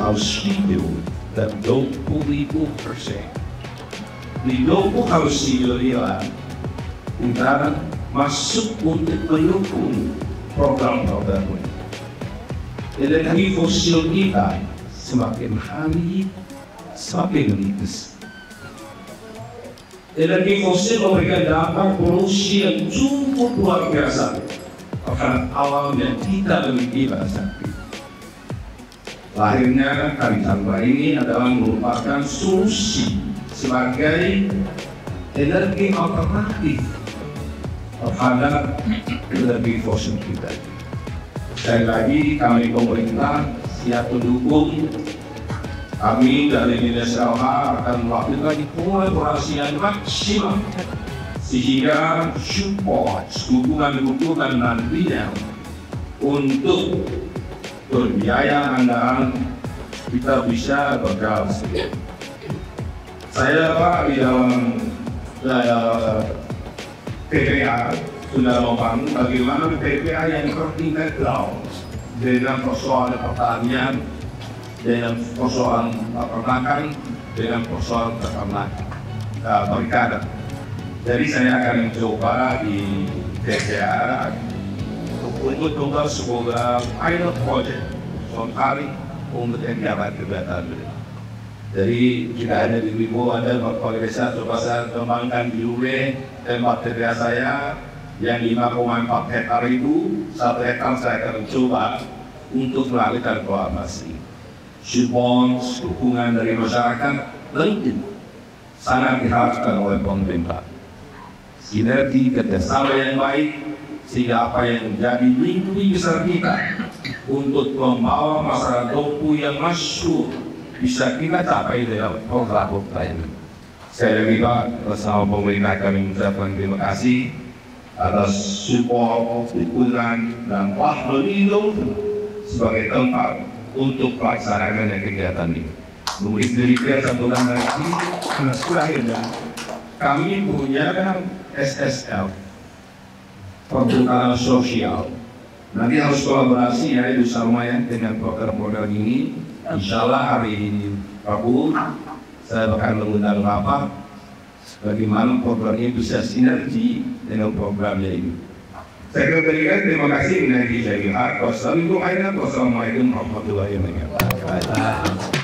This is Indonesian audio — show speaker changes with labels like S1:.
S1: auxílio da do público percebe. Lido po auxílio nila para masuk untuk mendukung program-program ini. Kami fosil kita semakin hari semakin menipis. Kami fosil memberikan dampak polusi yang cukup luar biasa akan alam yang tidak memiliki bahasa Lahirnya kami tambah ini adalah merupakan solusi sebagai energi alternatif terhadap energi fosil kita. Sekali lagi kami pemerintah siap mendukung kami dari Dinas LH akan melakukan kolaborasi yang maksimal sehingga support dukungan-dukungan nantinya untuk berbiaya anggaran kita bisa berjalan Saya Pak di dalam PPA sudah membangun bagaimana PPA yang terintegral. Dengan persoalan pertanian, dengan persoalan peternakan, dengan persoalan peternakan uh, perikanan. Jadi saya akan mencoba di PPA untuk membuat sebuah pilot project untuk yang dapat kegiatan Jadi jika ada di Wibo ada berbagai desa saya kembangkan di UB tempat kerja saya yang 5,4 hektar itu satu hektar saya akan coba untuk melakukan kolamasi. Support dukungan dari masyarakat penting sangat diharapkan oleh pemerintah. Sinergi kerjasama yang baik sehingga apa yang menjadi mimpi besar kita untuk membawa masyarakat Dompu yang masuk bisa kita capai dalam program ini. Saya lagi Pak bersama pemerintah kami mengucapkan terima kasih atas support, dukungan, dan Pak itu sebagai tempat untuk pelaksanaan kegiatan ini. Mungkin demikian satu lagi, terakhirnya kami punya SSL pertukaran sosial. Nanti harus kolaborasi ya itu sama ya dengan program-program ini. Insya Allah hari ini Rabu saya akan mengundang Bapak bagaimana program ini bisa sinergi dengan programnya ini. Saya berikan terima kasih dari saya. Wassalamualaikum warahmatullahi wabarakatuh.